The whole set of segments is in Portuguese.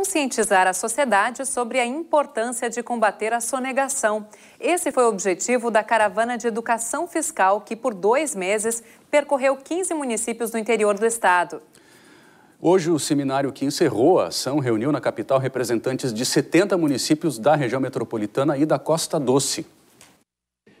conscientizar a sociedade sobre a importância de combater a sonegação. Esse foi o objetivo da caravana de educação fiscal que, por dois meses, percorreu 15 municípios do interior do estado. Hoje, o seminário que encerrou a ação reuniu na capital representantes de 70 municípios da região metropolitana e da Costa Doce.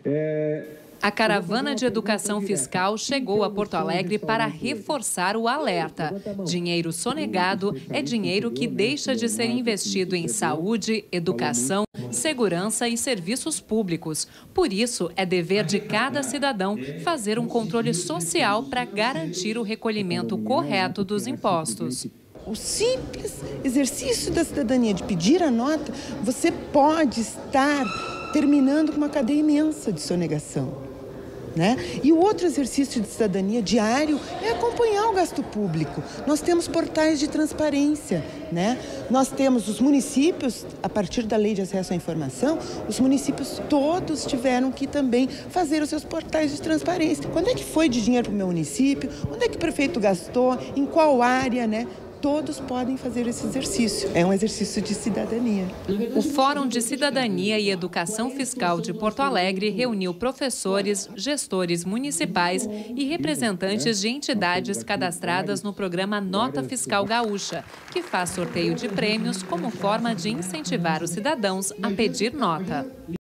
É... A caravana de educação fiscal chegou a Porto Alegre para reforçar o alerta. Dinheiro sonegado é dinheiro que deixa de ser investido em saúde, educação, segurança e serviços públicos. Por isso, é dever de cada cidadão fazer um controle social para garantir o recolhimento correto dos impostos. O simples exercício da cidadania de pedir a nota, você pode estar terminando com uma cadeia imensa de sonegação. Né? E o outro exercício de cidadania diário é acompanhar o gasto público. Nós temos portais de transparência, né? nós temos os municípios, a partir da lei de acesso à informação, os municípios todos tiveram que também fazer os seus portais de transparência. Quando é que foi de dinheiro para o meu município? Onde é que o prefeito gastou? Em qual área? Né? Todos podem fazer esse exercício. É um exercício de cidadania. O Fórum de Cidadania e Educação Fiscal de Porto Alegre reuniu professores, gestores municipais e representantes de entidades cadastradas no programa Nota Fiscal Gaúcha, que faz sorteio de prêmios como forma de incentivar os cidadãos a pedir nota.